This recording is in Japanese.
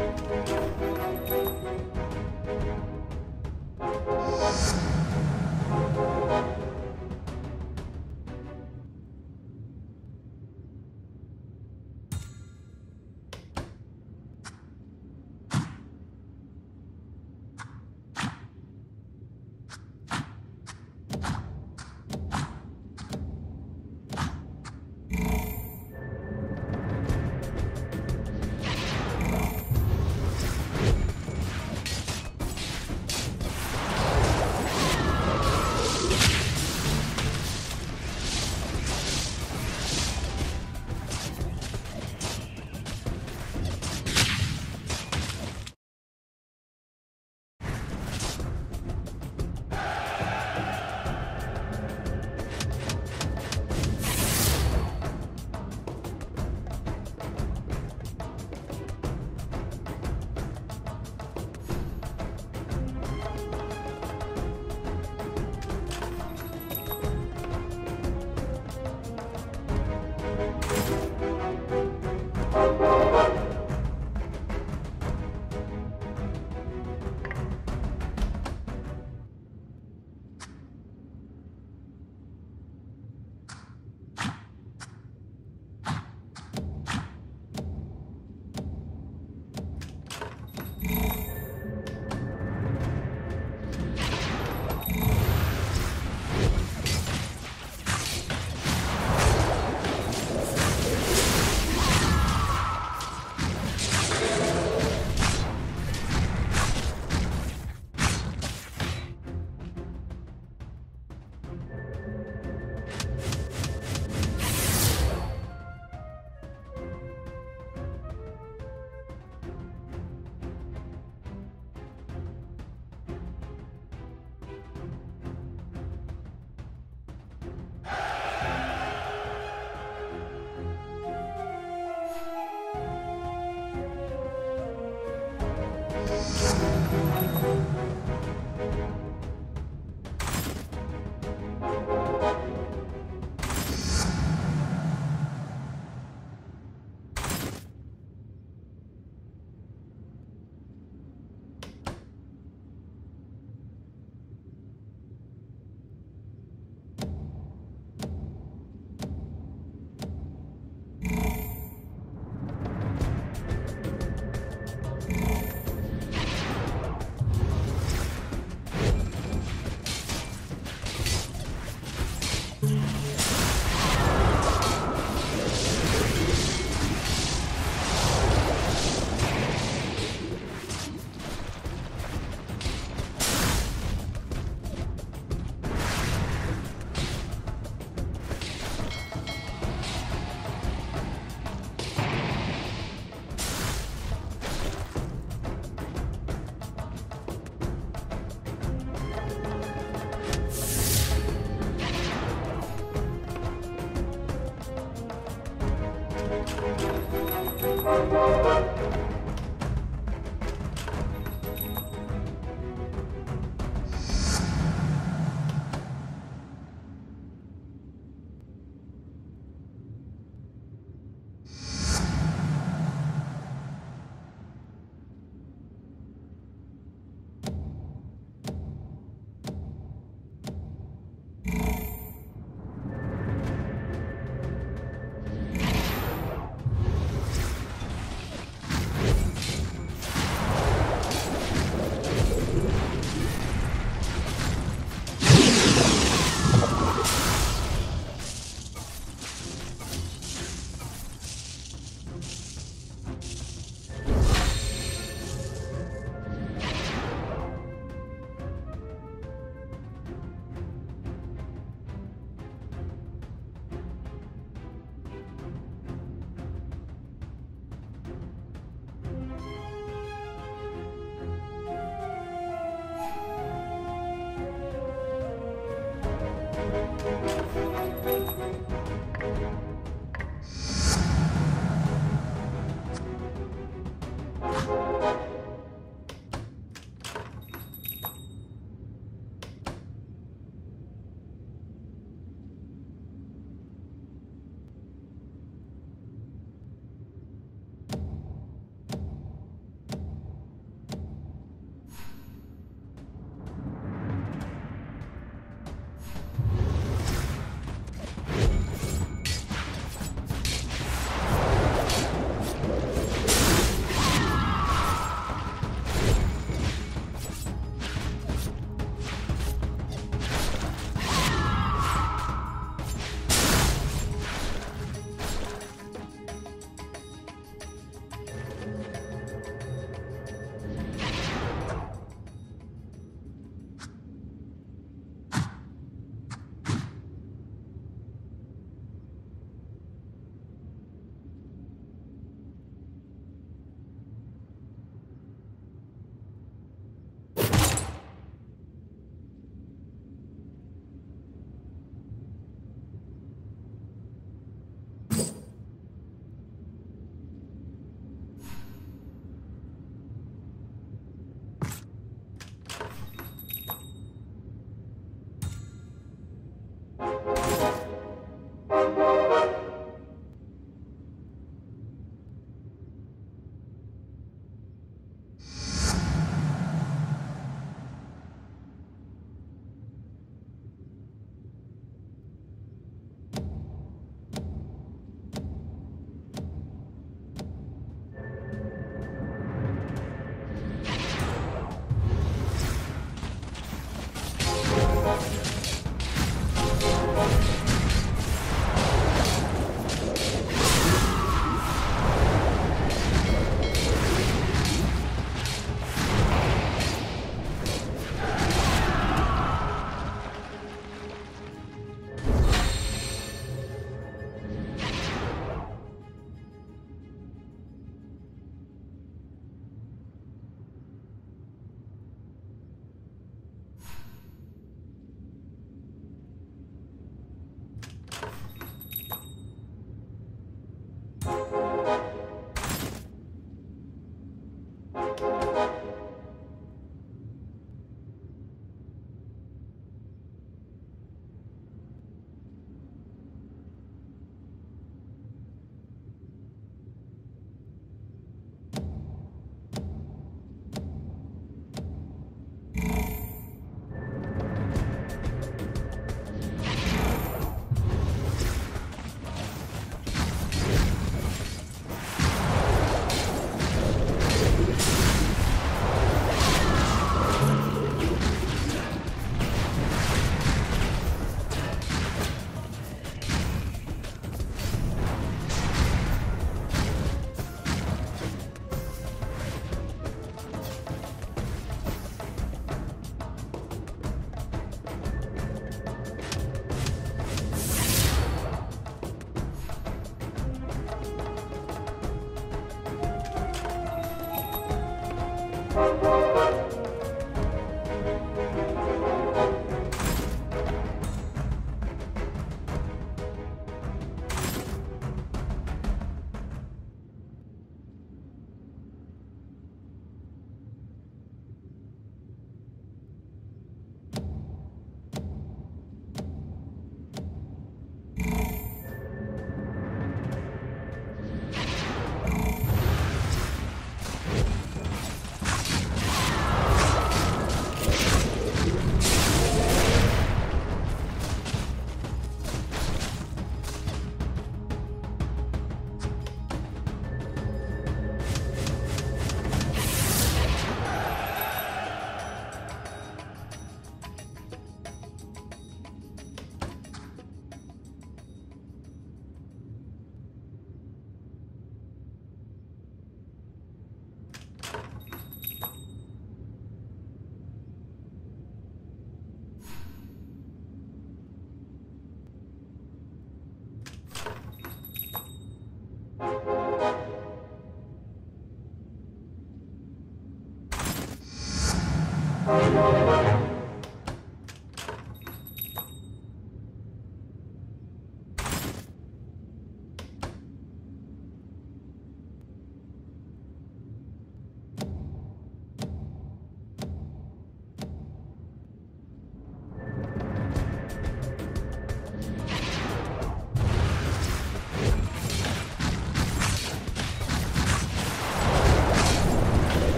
you